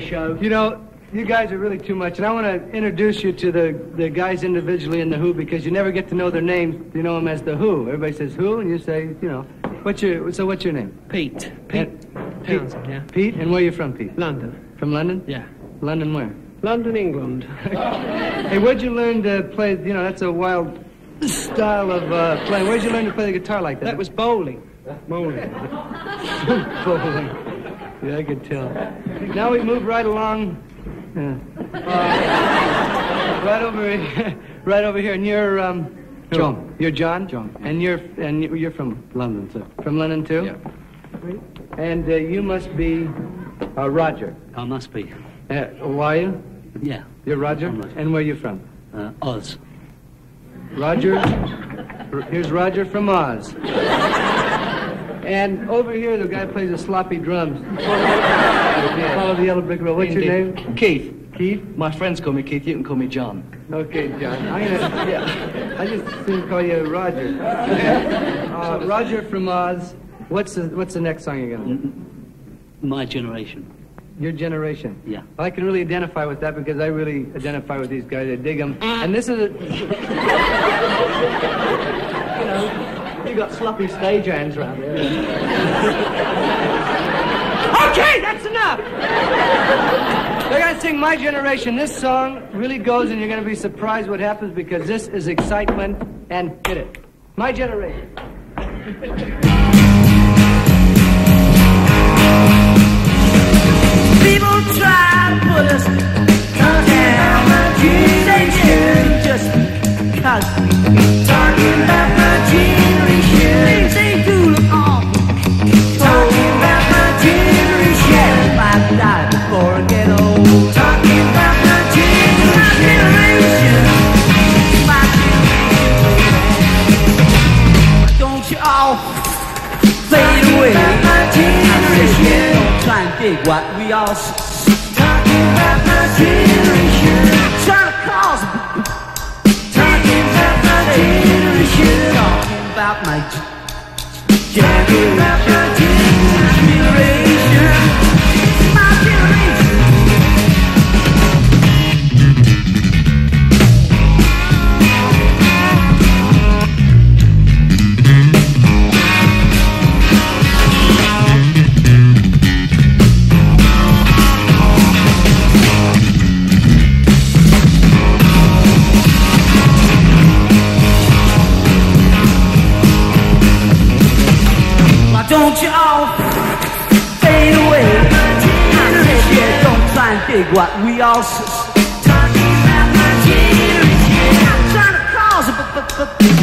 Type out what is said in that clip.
show. You know, you guys are really too much, and I want to introduce you to the, the guys individually in the Who because you never get to know their names. You know them as the Who. Everybody says Who, and you say, you know, what's your so what's your name? Pete. Pete. And- Townshend, yeah. Pete, and where are you from, Pete? London. From London? Yeah. London, where? London, England. Hey, where'd you learn to play? You know, that's a wild style of uh, playing. Where'd you learn to play the guitar like that? that was bowling. Bowling. bowling. Yeah, I could tell. Now we move right along. Yeah. Uh, right over, here, right over here, and you're um, John. You're John. John. And you're and you're from London, sir. from London too. Yeah. And uh, you must be uh, Roger. I must be. Uh, who are you? Yeah. You're Roger. Roger. And where are you from? Uh, Oz. Roger. Here's Roger from Oz. And over here, the guy plays the sloppy drums. Follow the yellow brick road. What's your name? Keith. Keith. My friends call me Keith. You can call me John. Okay, John. I'm gonna. Yeah. I just soon call you Roger. Uh, Roger from Oz. What's the What's the next song you're gonna? do? My generation. Your generation. Yeah. I can really identify with that because I really identify with these guys. I dig them. And this is a. you know, you got sloppy stage hands around there. okay, that's enough. They're gonna sing My Generation. This song really goes, and you're gonna be surprised what happens because this is excitement. And hit it. My Generation. What we all talking about my generation. Trying to cause talking about my generation. Talking about my. Generation. What we all talking about my generation. I'm trying to cause